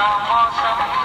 awesome.